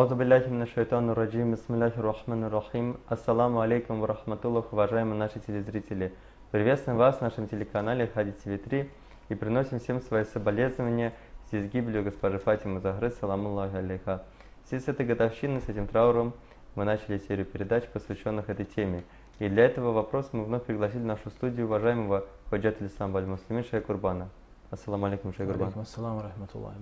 Аузу билляхи мина шайтану раджим, бисмилляхи рахману рахим. Ассаламу алейкум ва рахматуллах, уважаемые наши телезрители. Приветствуем вас на нашем телеканале Хади ТВ3 и приносим всем свои соболезнования в с гибелью госпожи Фатимы Захры, саламу Аллаху алейха. В связи с этой годовщиной, с этим трауром, мы начали серию передач, посвященных этой теме. И для этого вопроса мы вновь пригласили в нашу студию уважаемого Хаджат Ислам Баль Муслимин Шейх Курбана. Ассаламу алейкум, Шейх Курбан. Алейкум ассалам рахматуллахи.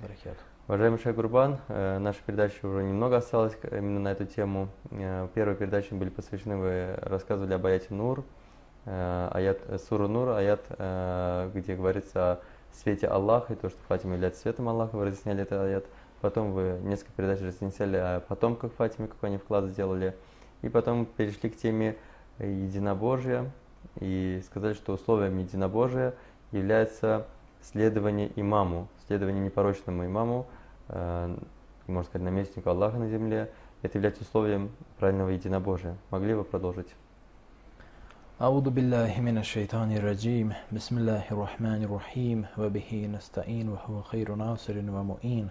Уважаемый Шейх Гурбан, э, наша передача уже немного осталась именно на эту тему. Э, первые передачи были посвящены, вы рассказывали об аяте Нур, э, аят, суру Нур, аят, э, где говорится о свете Аллаха и то, что Фатима является светом Аллаха, вы разъясняли этот аят. Потом вы несколько передач разъясняли о потомках Фатиме, какой они вклад сделали. И потом перешли к теме единобожия и сказали, что условием единобожия является следование имаму, следование непорочному имаму, э, можно сказать, наместнику Аллаха на земле. Это является условием правильного единобожия. Могли бы продолжить? أعوذ بالله من الشيطان الرجيم بسم الله الرحمن الرحيم وبه نستعين وهو خير ناصر ومؤين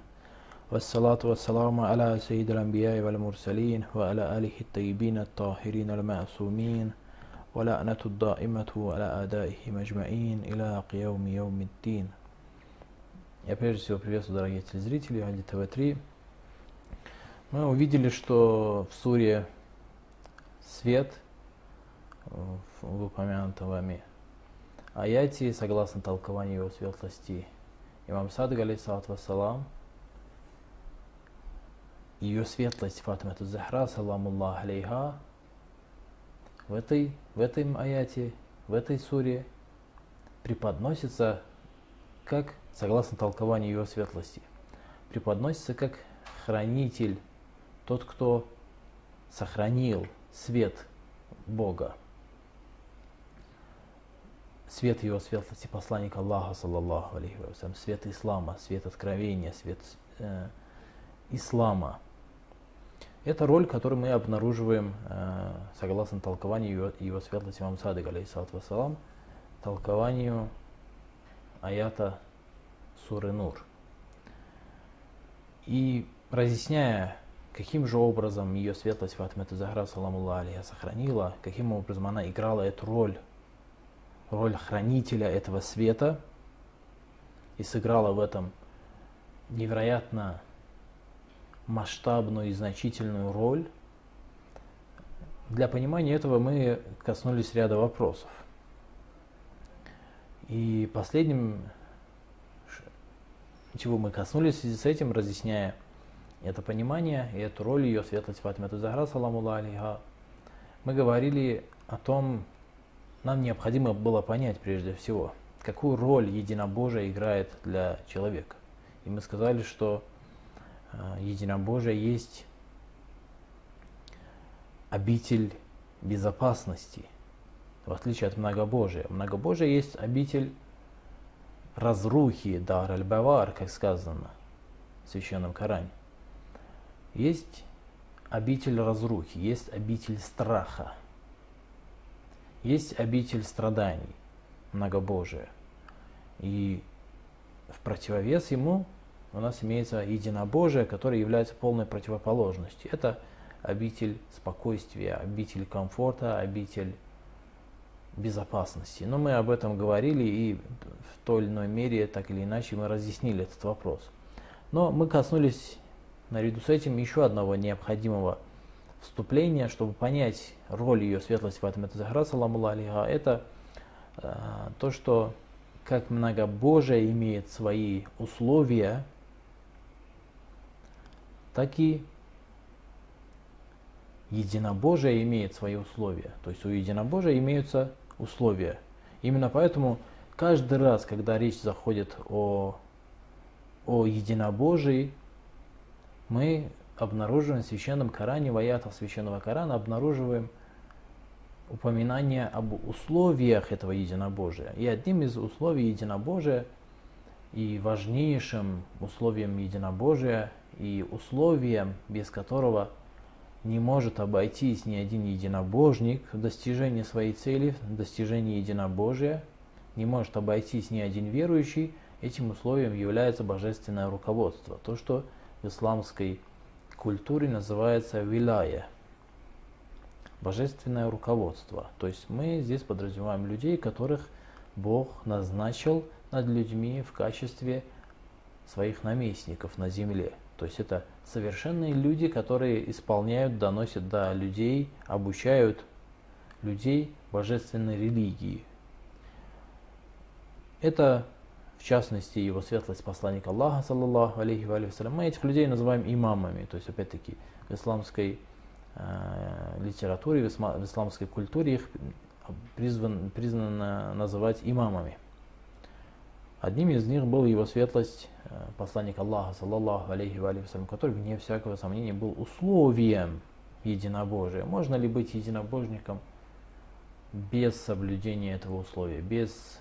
والصلاة والسلام على سيد الأنبياء والمرسلين وعلى آله الطيبين الطاهرين المعصومين ولعنة الدائمة على أعدائهم أجمعين إلى قيوم يوم الدين Я прежде всего приветствую, дорогие телезрители, Ади ТВ-3. Мы увидели, что в суре свет в упомянутом вами аяте, согласно толкованию его светлости, имам Садыг, алейсалат вассалам, ее светлость Фатимату Захра, саламуллах алейха, в этой, в этом аяте, в этой суре преподносится как согласно толкованию его светлости, преподносится как хранитель, тот, кто сохранил свет Бога, свет его светлости посланника Аллаха, саллаллаху алейхи вассалям, свет ислама, свет откровения, свет э, ислама. Это роль, которую мы обнаруживаем э, согласно толкованию его, его светлости имам Садык, алейхиссалату вассалам, толкованию аята суры Нур. И разъясняя, каким же образом ее светлость Фатимата Захра, саламу алейха, сохранила, каким образом она играла эту роль, роль хранителя этого света, и сыграла в этом невероятно масштабную и значительную роль. Для понимания этого мы коснулись ряда вопросов. И последним чего мы коснулись в связи с этим, разъясняя это понимание и эту роль ее светлость Фатимату Захра, саламу алейха, мы говорили о том, нам необходимо было понять прежде всего, какую роль единобожие играет для человека. И мы сказали, что э, единобожие есть обитель безопасности, в отличие от многобожия. Многобожие есть обитель разрухи, дар аль-бавар, как сказано в Священном Коране. Есть обитель разрухи, есть обитель страха, есть обитель страданий, многобожия. И в противовес ему у нас имеется единобожие, которое является полной противоположностью. Это обитель спокойствия, обитель комфорта, обитель безопасности. Но мы об этом говорили и в той или иной мере, так или иначе, мы разъяснили этот вопрос. Но мы коснулись наряду с этим еще одного необходимого вступления, чтобы понять роль ее светлости Фатима Захара, саламу алейха, это э, то, что как многобожие имеет свои условия, так и единобожие имеет свои условия. То есть у единобожия имеются условия. Именно поэтому каждый раз, когда речь заходит о, о единобожии, мы обнаруживаем в Священном Коране, в аятах Священного Корана, обнаруживаем упоминание об условиях этого единобожия. И одним из условий единобожия и важнейшим условием единобожия и условием, без которого – не может обойтись ни один единобожник в достижении своей цели, в достижении единобожия, не может обойтись ни один верующий, этим условием является божественное руководство. То, что в исламской культуре называется вилая, божественное руководство. То есть мы здесь подразумеваем людей, которых Бог назначил над людьми в качестве своих наместников на земле. То есть это совершенные люди, которые исполняют, доносят до людей, обучают людей божественной религии. Это, в частности, его светлость посланник Аллаха, саллаллаху алейхи ва Мы этих людей называем имамами. То есть, опять-таки, в исламской э, литературе, в исламской культуре их призван, признано называть имамами. Одним из них был его светлость, э, посланник Аллаха, саллаллаху алейхи ва который, вне всякого сомнения, был условием единобожия. Можно ли быть единобожником без соблюдения этого условия, без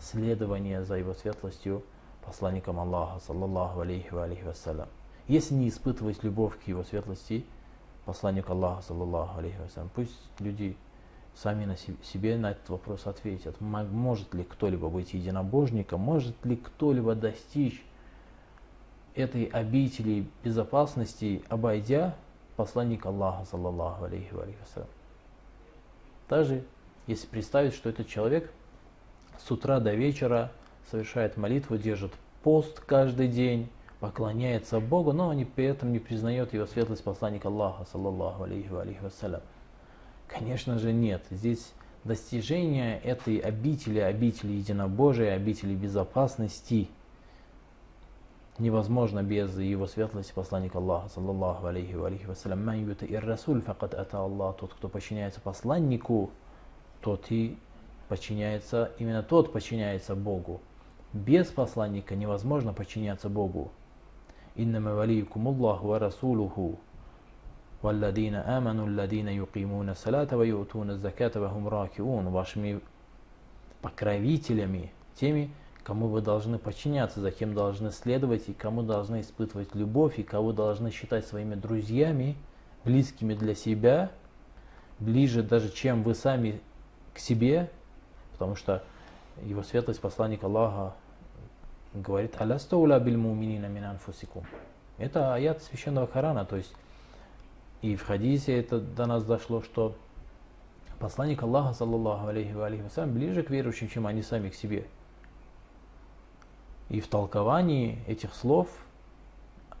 следования за его светлостью посланником Аллаха, саллаллаху алейхи ва вассалям. Если не испытывать любовь к его светлости, посланник Аллаха, саллаллаху алейхи вассалям, пусть люди сами на себе на этот вопрос ответят. Может ли кто-либо быть единобожником? Может ли кто-либо достичь этой обители безопасности, обойдя посланник Аллаха, саллаллаху алейхи вассалям? Даже если представить, что этот человек с утра до вечера совершает молитву, держит пост каждый день, поклоняется Богу, но при этом не признает его светлость посланника Аллаха, саллаллаху алейхи вассалям. Конечно же нет. Здесь достижение этой обители, обители единобожия, обители безопасности невозможно без его светлости посланника Аллаха, саллаллаху алейхи ва алейхи вассалям. Ман ир расуль факат ата Аллах. Тот, кто подчиняется посланнику, тот и подчиняется, именно тот подчиняется Богу. Без посланника невозможно подчиняться Богу. Иннама валийкум Аллаху ва расулуху. والذين آمنوا الذين يقيمون الصلاة ويؤتون الزكاة وهم راكعون вашими покровителями, теми, кому вы должны подчиняться, за кем должны следовать и кому должны испытывать любовь и кого должны считать своими друзьями, близкими для себя, ближе даже, чем вы сами к себе, потому что его светлость, посланник Аллаха, говорит «Алястауля биль муминина мин анфусикум». Это аят священного Корана, то есть и в хадисе это до нас дошло, что посланник Аллаха, саллаллаху алейхи ва алейхи вассалям, ближе к верующим, чем они сами к себе. И в толковании этих слов,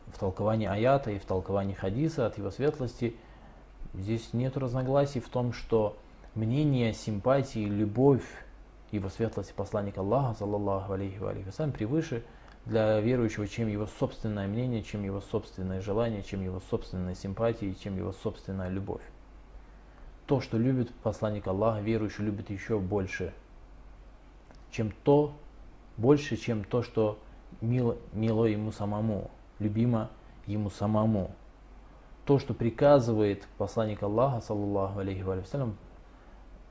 в толковании аята и в толковании хадиса от его светлости, здесь нет разногласий в том, что мнение, симпатии, любовь его светлости посланника Аллаха, саллаллаху алейхи ва алейхи вассалям, превыше для верующего, чем его собственное мнение, чем его собственное желание, чем его собственная симпатия, чем его собственная любовь. То, что любит посланник Аллаха, верующий любит еще больше, чем то, больше, чем то, что мило, мило ему самому, любимо ему самому. То, что приказывает посланник Аллаха, саллаллаху алейхи вассалям,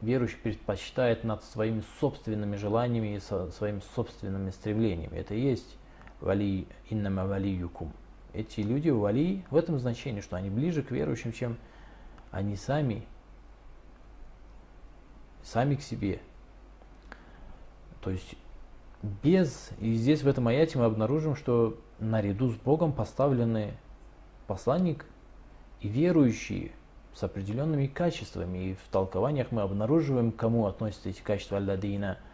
верующий предпочитает над своими собственными желаниями и со, своими собственными стремлениями. Это и есть вали иннама валиюкум. Эти люди вали в этом значении, что они ближе к верующим, чем они сами, сами к себе. То есть без, и здесь в этом аяте мы обнаружим, что наряду с Богом поставлены посланник и верующие с определенными качествами. И в толкованиях мы обнаруживаем, к кому относятся эти качества алладина –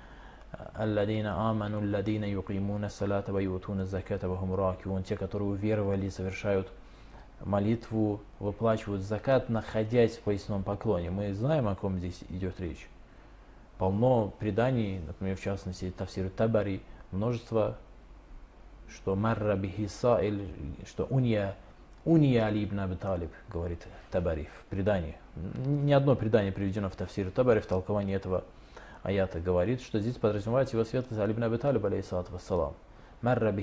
Алладина юкимуна салата ва ютуна заката ва хум ракиун. Те, которые уверовали, совершают молитву, выплачивают закат, находясь в поясном поклоне. Мы знаем, о ком здесь идет речь. Полно преданий, например, в частности, Тавсир Табари, множество, что Марра Бихиса, или что Уния, Уния Али ибн Талиб, говорит Табари в предании. Ни одно предание приведено в Тавсир Табари в толковании этого аята говорит, что здесь подразумевается его светлость Алибн Аби Талиб, алейхиссалату вассалам. Марра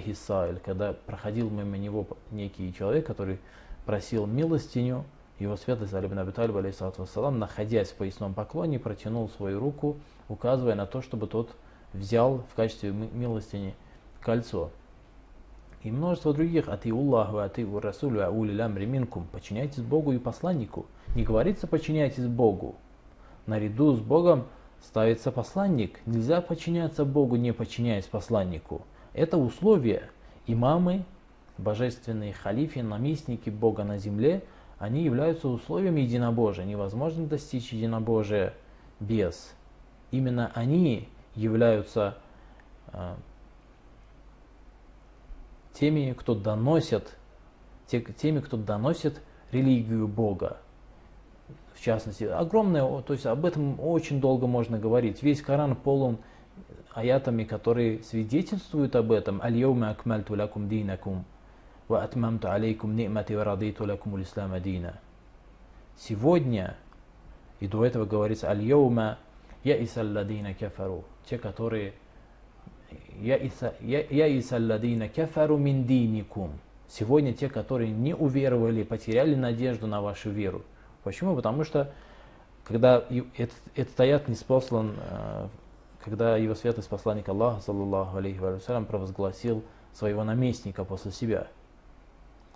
когда проходил мимо него некий человек, который просил милостиню, его светлость Алибн Аби Талиб, алейхиссалату вассалам, находясь в поясном поклоне, протянул свою руку, указывая на то, чтобы тот взял в качестве милостини кольцо. И множество других. Ати Аллаху, ати Расулю, аули лямри минкум. Подчиняйтесь Богу и посланнику. Не говорится подчиняйтесь Богу. Наряду с Богом ставится посланник. Нельзя подчиняться Богу, не подчиняясь посланнику. Это условие. Имамы, божественные халифы, наместники Бога на земле, они являются условием единобожия. Невозможно достичь единобожия без. Именно они являются э, теми, кто доносят, те, теми, кто доносит религию Бога. В частности, огромное, то есть об этом очень долго можно говорить. Весь Коран полон аятами, которые свидетельствуют об этом. Аль-Йома акмальту лакум динакум, ва атмамту алейкум ни'мати ва радиту лакум ислама дина. Сегодня, и до этого говорится, Аль-Йома я исалладина кафару, те, которые я исалладина кафару мин диникум. Сегодня те, которые не уверовали, потеряли надежду на вашу веру. Почему? Потому что когда этот, этот аят не спослан, э, когда его святость посланник Аллаха, саллаллаху алейхи вассалям, провозгласил своего наместника после себя.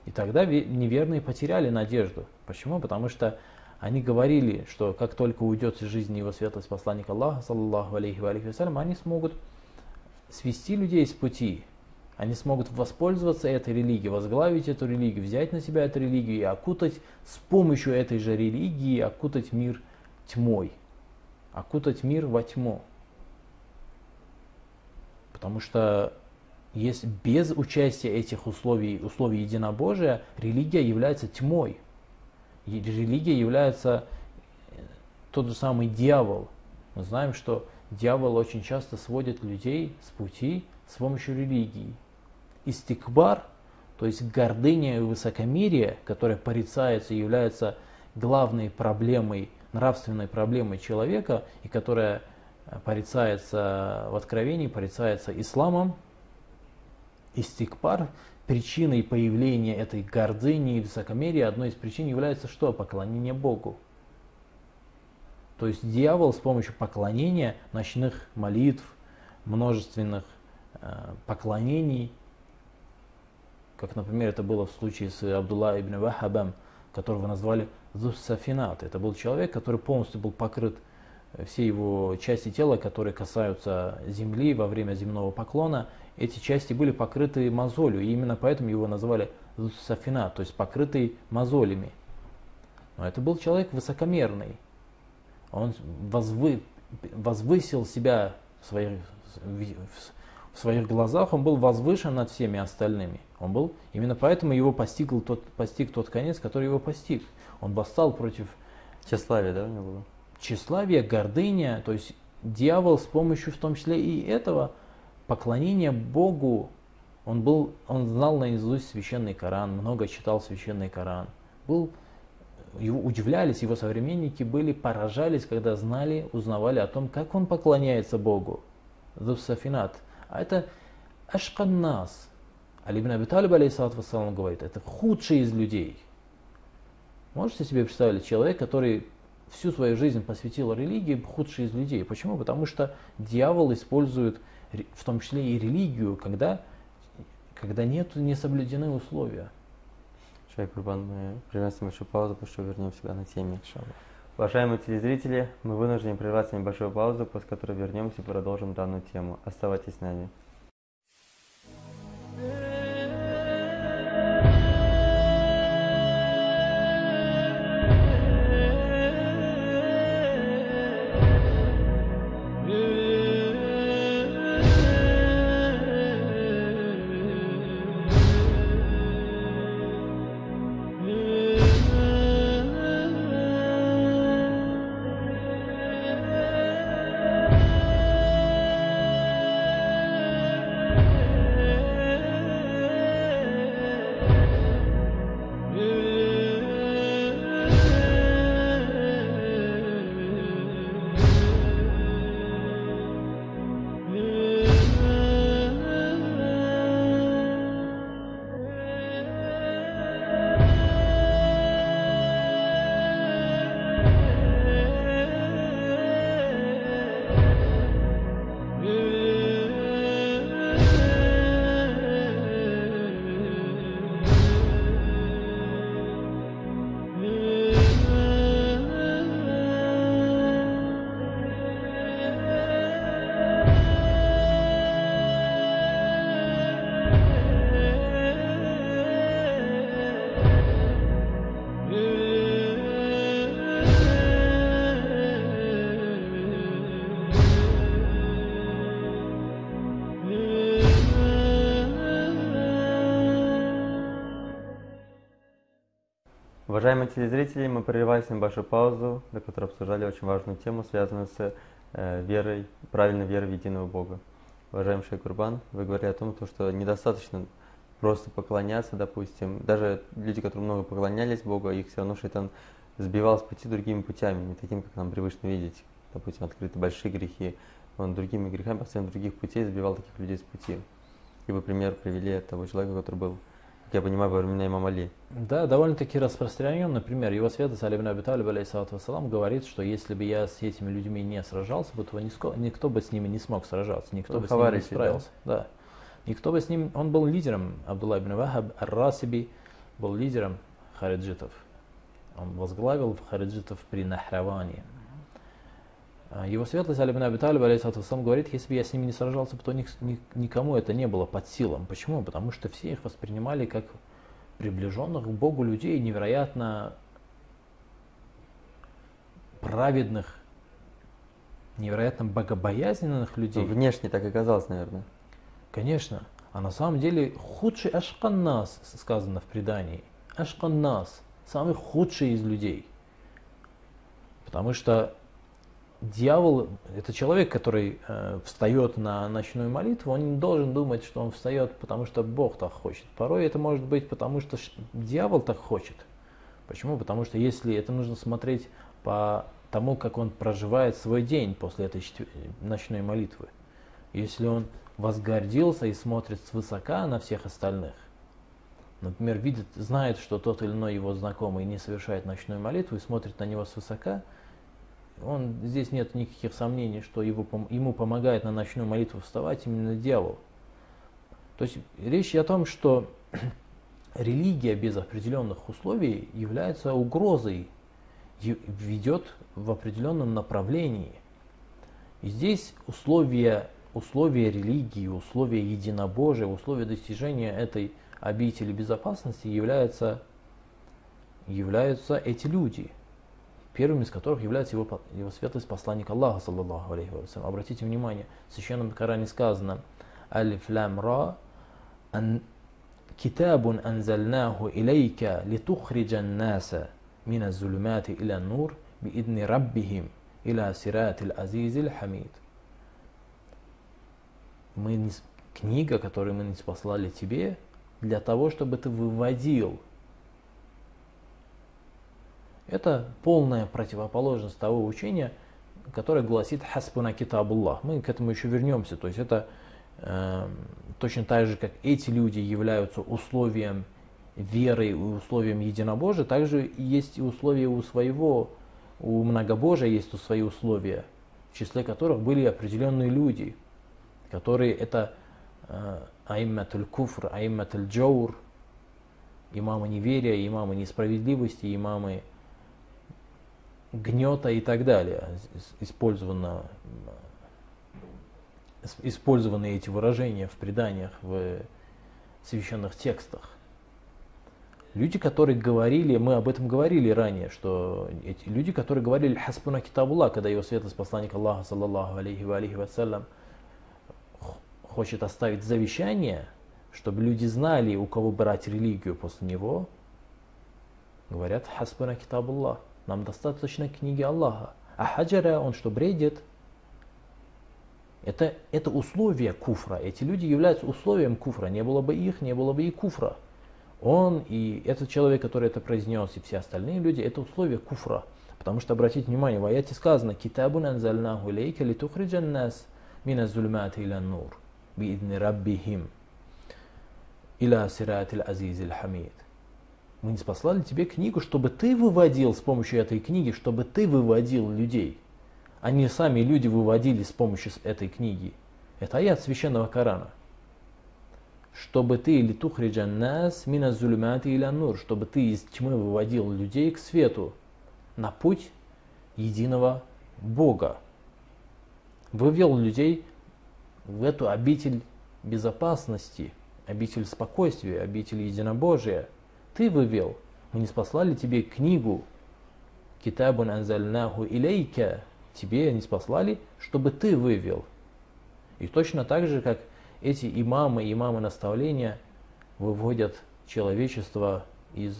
И тогда неверные потеряли надежду. Почему? Потому что они говорили, что как только уйдет из жизни его светлость посланник Аллаха, саллаллаху алейхи вассалям, они смогут свести людей с пути. Они смогут воспользоваться этой религией, возглавить эту религию, взять на себя эту религию и окутать с помощью этой же религии, окутать мир тьмой. Окутать мир во тьму. Потому что есть без участия этих условий, условий единобожия, религия является тьмой. Религия является тот же самый дьявол. Мы знаем, что дьявол очень часто сводит людей с пути с помощью религии. Истикбар, то есть гордыня и высокомерие, которое порицается и является главной проблемой, нравственной проблемой человека, и которая порицается в Откровении, порицается исламом, истикбар, причиной появления этой гордыни и высокомерия, одной из причин является что? Поклонение Богу. То есть дьявол с помощью поклонения, ночных молитв, множественных э, поклонений, как, например, это было в случае с Абдулла ибн Вахабом, которого назвали Зуссафинат. Это был человек, который полностью был покрыт э, все его части тела, которые касаются земли во время земного поклона, эти части были покрыты мозолью, и именно поэтому его назвали Зуссафинат, то есть покрытый мозолями. Но это был человек высокомерный, он возвы, возвысил себя в своих, своих глазах, он был возвышен над всеми остальными. Он был, именно поэтому его постигл тот, постиг тот конец, который его постиг. Он восстал против... Тщеславия, да, у него было? Тщеславие, гордыня, то есть дьявол с помощью в том числе и этого поклонения Богу, он, был, он знал наизусть священный Коран, много читал священный Коран, был его удивлялись, его современники были, поражались, когда знали, узнавали о том, как он поклоняется Богу. Зусафинат. А это Ашканнас. Али ибн Аби Талиб, вассалам, говорит, это худший из людей. Можете себе представить, человек, который всю свою жизнь посвятил религии, худший из людей. Почему? Потому что дьявол использует в том числе и религию, когда, когда нет, не соблюдены условия. Шайх Курбан, мы прервемся небольшую паузу, потому что вернемся всегда на теме. Уважаемые телезрители, мы вынуждены прервать небольшую паузу, после которой вернемся и продолжим данную тему. Оставайтесь с нами. Уважаемые телезрители, мы прерываем небольшую паузу, до которой обсуждали очень важную тему, связанную с э, верой, правильной верой в единого Бога. Уважаемый Шейх Курбан, вы говорили о том, что недостаточно просто поклоняться, допустим. Даже люди, которые много поклонялись Богу, их все равно шайтан сбивал с пути другими путями, не таким, как нам привычно видеть. Допустим, открыты большие грехи. Он другими грехами, постоянно других путей сбивал таких людей с пути. И вы пример привели того человека, который был я понимаю, во времена имама Али. Да, довольно-таки распространен. Например, его святость Али ибн Талиб, вассалам, говорит, что если бы я с этими людьми не сражался, бы, то никто бы с ними не смог сражаться, никто бы с ними не справился. Да? да. Никто бы с ним, он был лидером, Абдулла ибн Вахаб Ар-Расиби был лидером хариджитов. Он возглавил хариджитов при Нахраване. А, его светлость Али ибн Аби Талиб, говорит, если бы я с ними не сражался, то никому это не было под силам. Почему? Потому что все их воспринимали как приближенных к Богу людей, невероятно праведных, невероятно богобоязненных людей. Внешне так и казалось, наверное. Конечно. А на самом деле худший Ашканнас сказано в предании. Ашканнас, самый худший из людей. Потому что дьявол – это человек, который э, встает на ночную молитву, он не должен думать, что он встает, потому что Бог так хочет. Порой это может быть потому, что дьявол так хочет. Почему? Потому что если это нужно смотреть по тому, как он проживает свой день после этой ночной молитвы. Если он возгордился и смотрит свысока на всех остальных, например, видит, знает, что тот или иной его знакомый не совершает ночную молитву и смотрит на него свысока – он, здесь нет никаких сомнений, что его, ему помогает на ночную молитву вставать именно дьявол. То есть речь о том, что религия без определенных условий является угрозой, ведет в определенном направлении. И здесь условия, условия религии, условия единобожия, условия достижения этой обители безопасности являются, являются эти люди – первым из которых является его, его светлость посланник Аллаха, саллаллаху алейхи вассалям. Обратите внимание, в Священном Коране сказано «Алиф лям ра ан, китабун анзальнаху илейка литухриджан наса мина зулюмати иля нур биидни раббихим иля сиратиль азизиль хамид». Мы не, книга, которую мы не спаслали тебе, для того, чтобы ты выводил это полная противоположность того учения, которое гласит «Хаспуна китабуллах». Мы к этому еще вернемся. То есть это э, точно так же, как эти люди являются условием веры и условием единобожия, также есть и условия у своего, у многобожия есть у свои условия, в числе которых были определенные люди, которые это э, аимматуль куфр, аимматуль джаур, имамы неверия, имамы несправедливости, имамы гнета и так далее. Использовано, использованы эти выражения в преданиях, в священных текстах. Люди, которые говорили, мы об этом говорили ранее, что эти люди, которые говорили «Хаспуна китабула», когда его светлость посланник Аллаха, саллаллаху алейхи ва алейхи вассалям, хочет оставить завещание, чтобы люди знали, у кого брать религию после него, говорят «Хаспуна китабулла». Нам достаточно книги Аллаха. А хаджара, он что, бредит? Это, это условие куфра. Эти люди являются условием куфра. Не было бы их, не было бы и куфра. Он и этот человек, который это произнес, и все остальные люди, это условие куфра. Потому что, обратите внимание, в аяте сказано, «Китабун анзальнаху лейка литухриджан нас мина зульмати иля нур, биидни раббихим, иля сиратил азизил хамид». Мы не спаслали тебе книгу, чтобы ты выводил с помощью этой книги, чтобы ты выводил людей. Они сами люди выводили с помощью этой книги. Это аят священного Корана. Чтобы ты или тухриджан нас мина зулюмати или нур, чтобы ты из тьмы выводил людей к свету, на путь единого Бога. Вывел людей в эту обитель безопасности, обитель спокойствия, обитель единобожия – ты вывел. Мы не спаслали тебе книгу. Китабун анзальнаху илейка. Тебе не спаслали, чтобы ты вывел. И точно так же, как эти имамы, имамы наставления выводят человечество из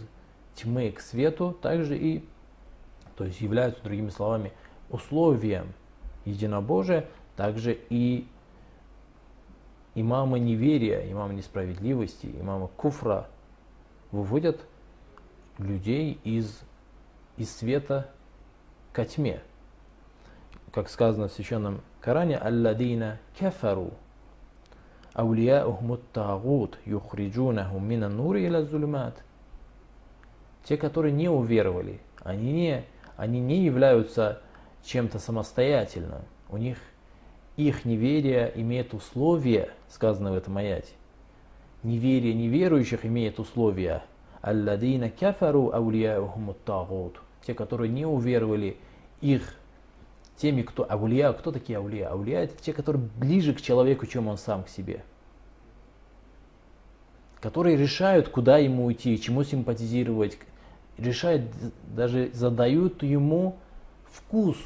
тьмы к свету, также и, то есть являются, другими словами, условием единобожия, также и имамы неверия, имамы несправедливости, имамы куфра выводят людей из, из света ко тьме. Как сказано в священном Коране, «Алладина кафару аулияухум тагут юхриджунахум мина нури зулюмат». Те, которые не уверовали, они не, они не являются чем-то самостоятельным. У них их неверие имеет условия, сказано в этом аяте. Неверие неверующих имеет условия. Алладина кафару аулияухум тагут. Те, которые не уверовали, их теми, кто аулия, кто такие аулия? Аулия это те, которые ближе к человеку, чем он сам к себе. Которые решают, куда ему уйти, чему симпатизировать, решают, даже задают ему вкус,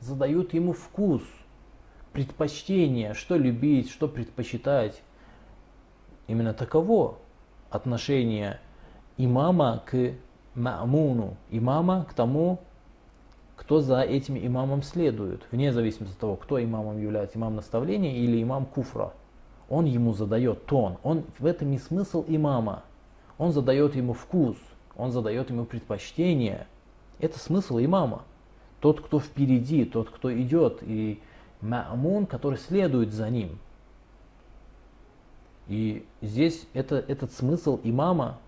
задают ему вкус, предпочтение, что любить, что предпочитать. Именно таково отношение имама к ма'муну, имама к тому, кто за этим имамом следует, вне зависимости от того, кто имамом является, имам наставления или имам куфра. Он ему задает тон, он, в этом и смысл имама. Он задает ему вкус, он задает ему предпочтение. Это смысл имама. Тот, кто впереди, тот, кто идет, и ма'мун, который следует за ним. И здесь это, этот смысл имама,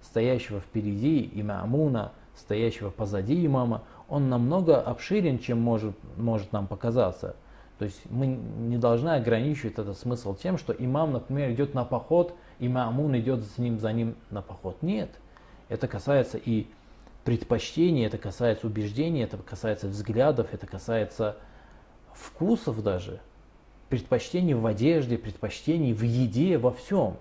стоящего впереди, и ма'муна, стоящего позади имама, он намного обширен, чем может, может нам показаться. То есть мы не должны ограничивать этот смысл тем, что имам, например, идет на поход, и маамун идет с ним, за ним на поход. Нет. Это касается и предпочтений, это касается убеждений, это касается взглядов, это касается вкусов даже. Предпочтений в одежде, предпочтений в еде, во всем.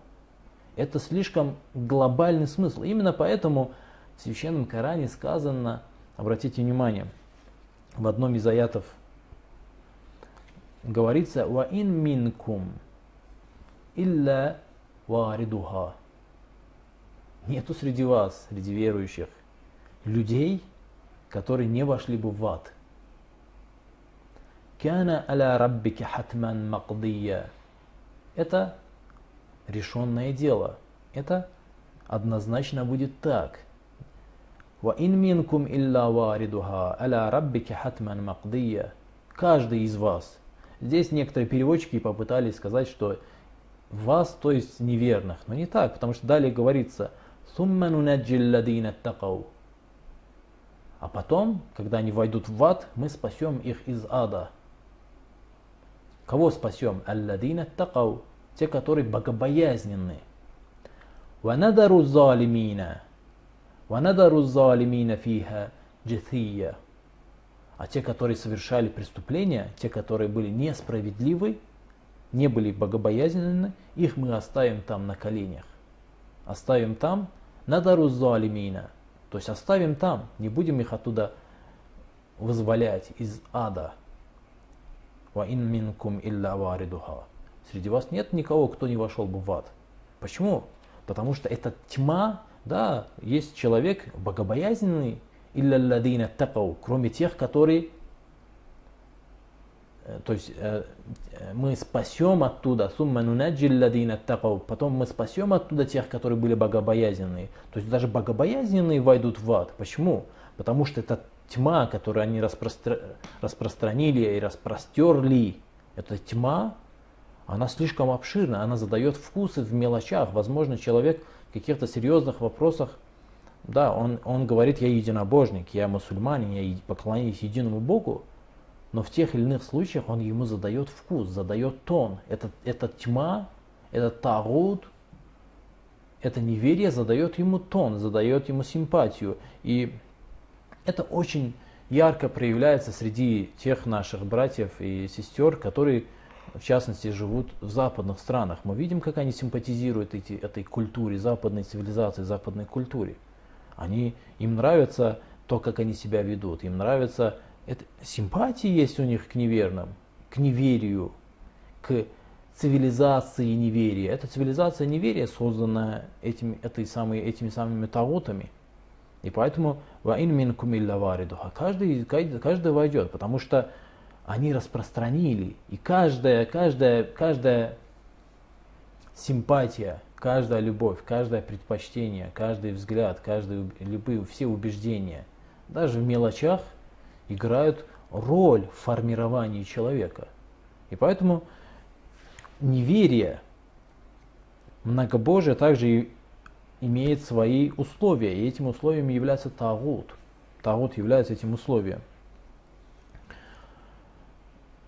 Это слишком глобальный смысл. Именно поэтому в Священном Коране сказано, обратите внимание, в одном из аятов говорится «Ва ин минкум илля варидуха». Нету среди вас, среди верующих, людей, которые не вошли бы в ад. «Кяна аля раббики хатман макдия». Это решенное дело. Это однозначно будет так. «Ва-ин минкум илла варидуха аля раббики хатман макдия». Каждый из вас. Здесь некоторые переводчики попытались сказать, что вас, то есть неверных. Но не так, потому что далее говорится «Сумма нунаджиллядина такау». А потом, когда они войдут в ад, мы спасем их из ада – Кого спасем? Алладина такау. Те, которые богобоязненны. Ванадару залимина. Ванадару залимина фиха джитхия. А те, которые совершали преступления, те, которые были несправедливы, не были богобоязненны, их мы оставим там на коленях. Оставим там надару залимина. То есть оставим там, не будем их оттуда вызволять из ада. Ва ин минкум илля варидуха. Среди вас нет никого, кто не вошел бы в ад. Почему? Потому что эта тьма, да, есть человек богобоязненный, илля ладина такау, кроме тех, которые э, то есть э, э, мы спасем оттуда, сумма нунаджи такау, потом мы спасем оттуда тех, которые были богобоязненные. То есть даже богобоязненные войдут в ад. Почему? Потому что это тьма, которую они распростр... распространили и распростерли, эта тьма, она слишком обширна, она задает вкусы в мелочах. Возможно, человек в каких-то серьезных вопросах, да, он, он говорит, я единобожник, я мусульманин, я поклоняюсь единому Богу, но в тех или иных случаях он ему задает вкус, задает тон. Это, это тьма, это тагут, это неверие задает ему тон, задает ему симпатию. И это очень ярко проявляется среди тех наших братьев и сестер, которые в частности, живут в западных странах. Мы видим, как они симпатизируют эти, этой культуре, западной цивилизации, западной культуре. Они, им нравится то, как они себя ведут, им нравится, это, симпатии есть у них к неверным, к неверию, к цивилизации неверия. Эта цивилизация неверия создана этими, этой самой, этими самыми таутами. И поэтому ваин минкум варидуха. Каждый, каждый войдет, потому что они распространили. И каждая, каждая, каждая симпатия, каждая любовь, каждое предпочтение, каждый взгляд, каждые любые, все убеждения, даже в мелочах играют роль в формировании человека. И поэтому неверие, многобожие также имеет свои условия, и этим условием является тагут. Тагут является этим условием.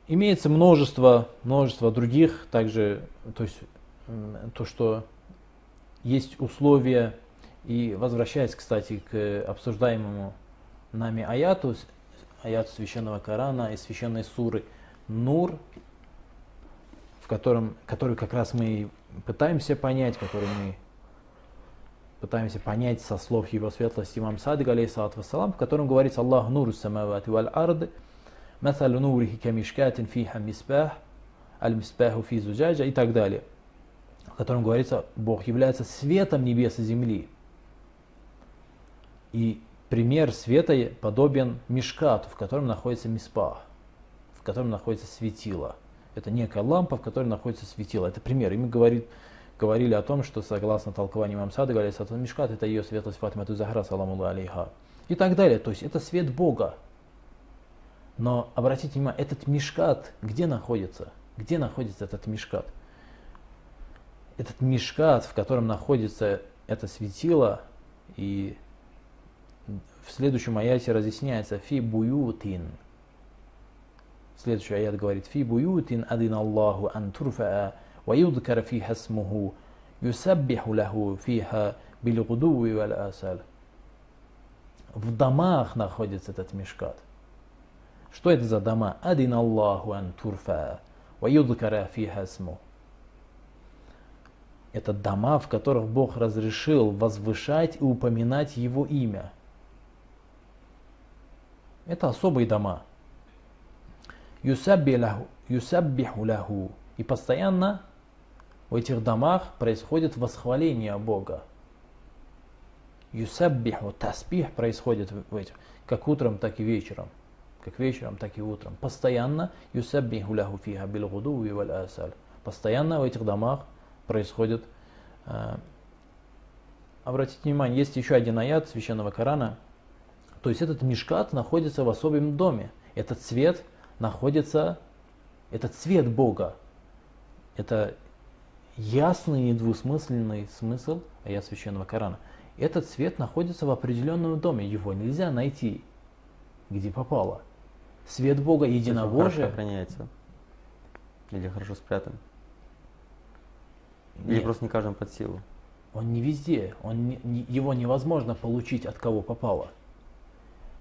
Имеется множество, множество других, также, то есть то, что есть условия, и возвращаясь, кстати, к обсуждаемому нами аяту, аяту священного Корана и священной суры Нур, в котором, который как раз мы пытаемся понять, который мы пытаемся понять со слов его светлости имам Садыг, алейсалат вассалам, в котором говорится «Аллах нур самавати валь арды, масалу нурихи камишкатин фиха мисбах, аль мисбаху фи зуджаджа» и так далее, в котором говорится «Бог является светом небес и земли». И пример света подобен мешкату, в котором находится миспах, в котором находится светило. Это некая лампа, в которой находится светило. Это пример. Ими говорит говорили о том, что согласно толкованию Мамсада, что Мишкат это ее светлость Фатима Захара, саламу алейха. И так далее. То есть это свет Бога. Но обратите внимание, этот Мишкат где находится? Где находится этот Мишкат? Этот Мишкат, в котором находится это светило, и в следующем аяте разъясняется фи буютин. Следующий аят говорит фи буютин адин Аллаху ан турфаа ويذكر فيها اسمه يسبح له فيها بالغدو والآسال. В домах находится этот мешкат. Что это за дома? Адин Аллаху ан турфа, ваюдкара фиха сму. Это дома, в которых Бог разрешил возвышать и упоминать Его имя. Это особые дома. Юсаббиху лаху. И постоянно в этих домах происходит восхваление Бога. Юсаббиху, таспих происходит в этих, как утром, так и вечером. Как вечером, так и утром. Постоянно юсаббиху ляху фиха билгуду и асаль. Постоянно в этих домах происходит э, Обратите внимание, есть еще один аят священного Корана. То есть этот мешкат находится в особом доме. Этот цвет находится, это цвет Бога. Это ясный и двусмысленный смысл аят священного Корана. Этот цвет находится в определенном доме, его нельзя найти, где попало. Свет Бога единобожия... охраняется. Или хорошо спрятан. Или Нет. просто не каждому под силу. Он не везде, он не, его невозможно получить от кого попало.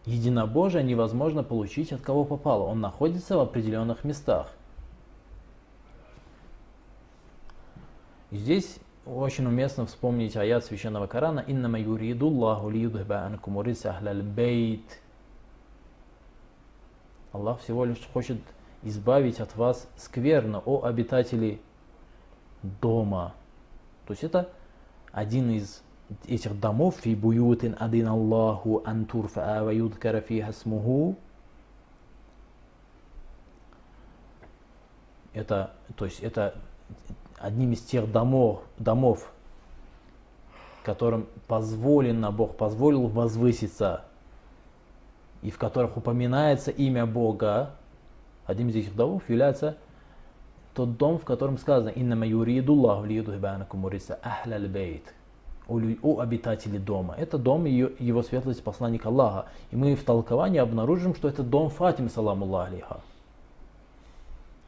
Единобожие невозможно получить от кого попало. Он находится в определенных местах. И здесь очень уместно вспомнить аят священного Корана «Иннама юриду Аллаху лиюдхба анкум урис ахляль бейт». Аллах всего лишь хочет избавить от вас скверно, о обитатели дома. То есть это один из этих домов фи буютин адин Аллаху антурфа ва юдкара фиха смуху. Это, то есть это одним из тех домов, домов которым позволено, Бог позволил возвыситься, и в которых упоминается имя Бога, одним из этих домов является тот дом, в котором сказано «Иннама юридуллаху лиюдхибанакум уриса ахляль бейт» о обитатели дома. Это дом ее, его светлость посланник Аллаха. И мы в толковании обнаружим, что это дом Фатимы, саламу алейха.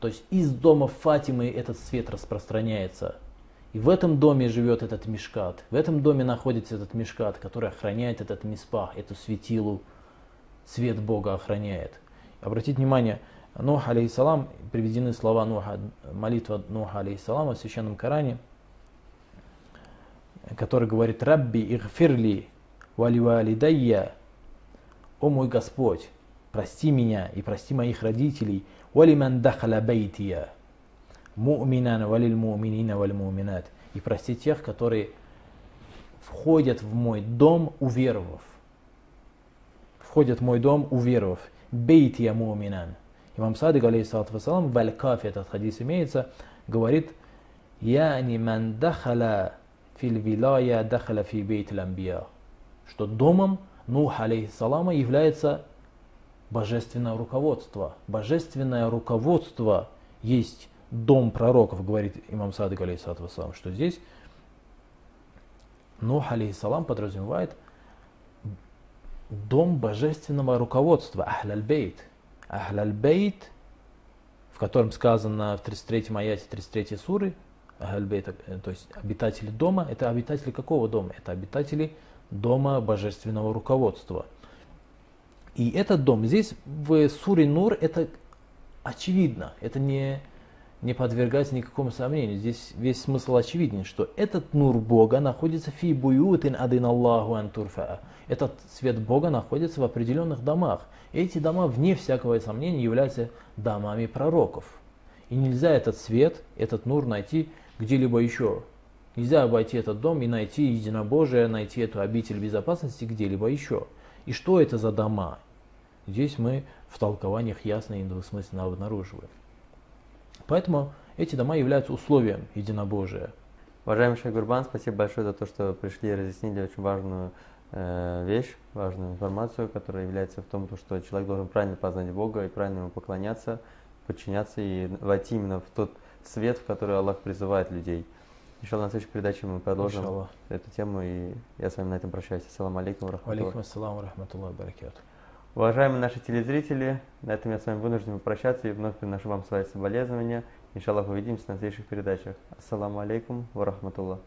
То есть из дома Фатимы этот свет распространяется. И в этом доме живет этот мешкат. В этом доме находится этот мешкат, который охраняет этот миспах, эту светилу. Свет Бога охраняет. Обратите внимание, Нух, алейхиссалам, приведены слова Нуха, молитва Нуха, алейхиссалама в Священном Коране, который говорит «Рабби игфирли вали валидайя» «О мой Господь, прости меня и прости моих родителей. Валиман дахала бейтия. Муминан валил муминина валь муминат. И прости тех, которые входят в мой дом, уверовав. Входят в мой дом, уверовав. Бейтия муминан. Имам Садик, алейхиссалат вассалам, в Аль-Кафе этот хадис имеется, говорит, «Я не ман дахала фил вилая дахала фи бейт ламбия». Что домом Нух, алейхиссалама, является божественное руководство. Божественное руководство есть дом пророков, говорит имам Садык, алейхиссалату вассалам, что здесь Нух, алейхиссалам, подразумевает дом божественного руководства, Ахляль-Бейт. Ахляль-Бейт, в котором сказано в 33 аяте 33 суры, Ахляль-Бейт, э, то есть обитатели дома, это обитатели какого дома? Это обитатели дома божественного руководства. И этот дом, здесь в суре Нур это очевидно, это не, не подвергается никакому сомнению. Здесь весь смысл очевиден, что этот Нур Бога находится фи буютин адин Аллаху антурфа. Этот свет Бога находится в определенных домах. И эти дома, вне всякого сомнения, являются домами пророков. И нельзя этот свет, этот Нур найти где-либо еще. Нельзя обойти этот дом и найти единобожие, найти эту обитель безопасности где-либо еще. И что это за дома? Здесь мы в толкованиях ясно и недвусмысленно обнаруживаем. Поэтому эти дома являются условием единобожия. Уважаемый Шейх Гурбан, спасибо большое за то, что пришли и разъяснили очень важную э, вещь, важную информацию, которая является в том, что человек должен правильно познать Бога и правильно ему поклоняться, подчиняться и войти именно в тот свет, в который Аллах призывает людей. Еще на следующей передаче мы продолжим Иншаллах. эту тему, и я с вами на этом прощаюсь. Ассаламу алейкум, Алейкум ассаламу, рахматуллах, баракату. Уважаемые наши телезрители, на этом я с вами вынужден прощаться и вновь приношу вам свои соболезнования. Иншаллах, увидимся на следующих передачах. Ассаламу алейкум ва рахматуллах.